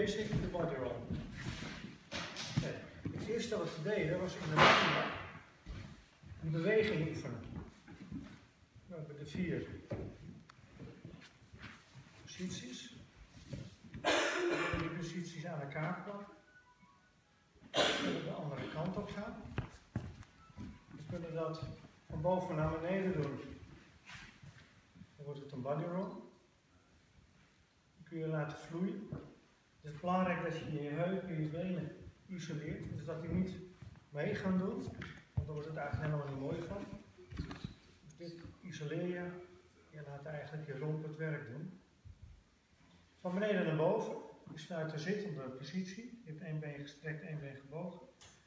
basic de body roll. Het eerste wat we deden was in de een beweging oefenen. We hebben de vier posities. We hebben die posities aan elkaar plakken. We kunnen de andere kant op gaan. We kunnen dat van boven naar beneden doen. Dan wordt het een body roll. Dan kun je laten vloeien. Het is belangrijk dat je je heupen en je benen isoleert. Dus dat die niet mee gaan doen. Want dan wordt het eigenlijk helemaal niet mooi van. Dit isoleer je. Je laat eigenlijk je romp het werk doen. Van beneden naar boven. Je sluit de zittende positie. Je hebt één been gestrekt, één been gebogen.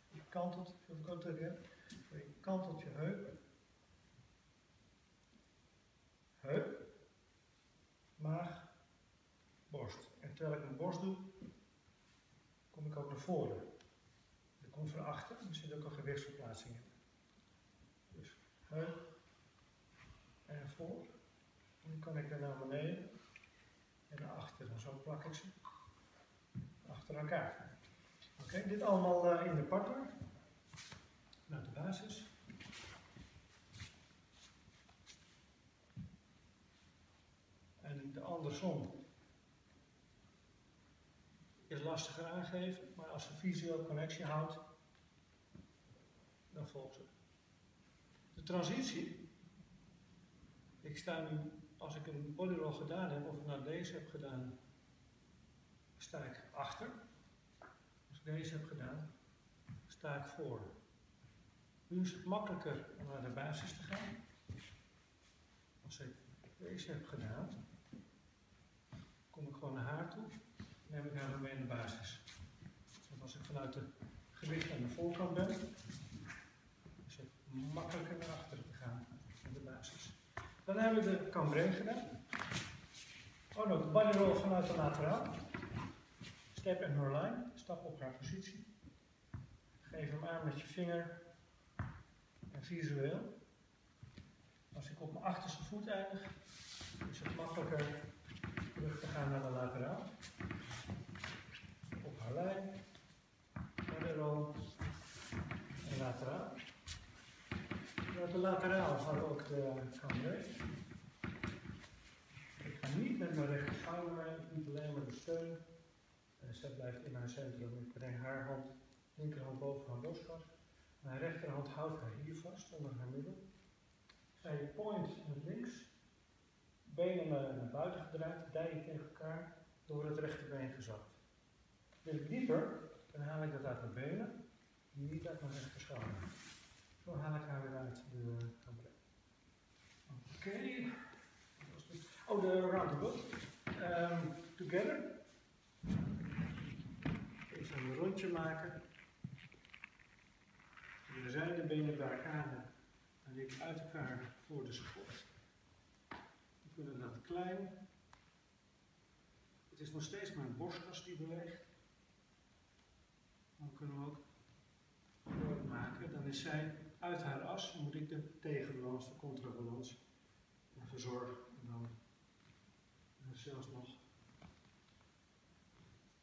Je kantelt, je kantelt je heup. Heup. Maag. Borst. En terwijl ik mijn borst doe, naar voren. Ik kom van achter, er zit ook een gewichtsverplaatsing in. Dus heup en voor. Dan kan ik er naar beneden en naar achter. En zo plak ik ze achter elkaar. Oké, dit allemaal uh, in de partner. Naar de basis. En de andersom lastiger aangeven, maar als je visueel connectie houdt, dan volgt het. De transitie, ik sta nu, als ik een bodyroll gedaan heb, of ik nou deze heb gedaan, sta ik achter. Als ik deze heb gedaan, sta ik voor. Nu is het makkelijker om naar de basis te gaan. Als ik deze heb gedaan, kom ik gewoon naar haar toe neem ik haar mee in de basis. Want als ik vanuit de gewicht aan de voorkant ben, is het makkelijker naar achteren te gaan in de basis. Dan hebben we de cambré gedaan. Oh no, de body vanuit de lateraal. Step in her line, stap op haar positie. Geef hem aan met je vinger en visueel. Als ik op mijn achterste voet eindig, is het makkelijker terug te gaan naar de lateraal lateraal. De lateraal gaan we ook de camera. Ik ga niet met mijn rechter schouder mee, niet alleen maar de steun. En zij blijft in haar centrum. Ik breng haar hand, linkerhand boven haar borstkas. Mijn rechterhand houdt haar hier vast, onder haar middel. Zij point naar links, benen naar buiten gedraaid, dijen tegen elkaar, door het rechterbeen gezakt. Wil ik dieper, dan haal ik dat uit mijn benen, niet uit mijn schouder. Zo haal ik haar weer uit de camera. Oké. Oh, de roundabout. Um, together. Even een rondje maken. De zijde bij elkaar en ik uit elkaar voor de support. We kunnen dat klein. Het is nog steeds mijn borstkas die beweegt. Dan kunnen we ook. Dan is zij uit haar as, moet ik de tegenbalans, de contrabalans verzorgen. En dan en zelfs nog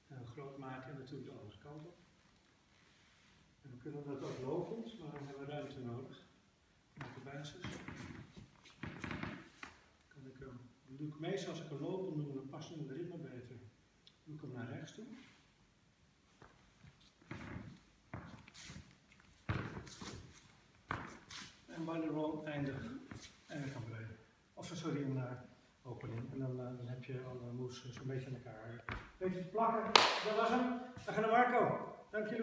heel groot maken en natuurlijk de andere kant op. En we kunnen dat ook lopend, maar dan hebben we ruimte nodig. Met de basis. Kan ik hem, doe ik meestal als ik een lopend doe, dan past hem de ritme beter. Doe ik hem naar rechts toe. En roll eindig en kan breken. Of sorry, een opening. En dan, uh, dan heb je alle moves zo'n beetje aan elkaar. Beetje plakken, dat was hem. Dan gaan we Marco. Dank jullie wel.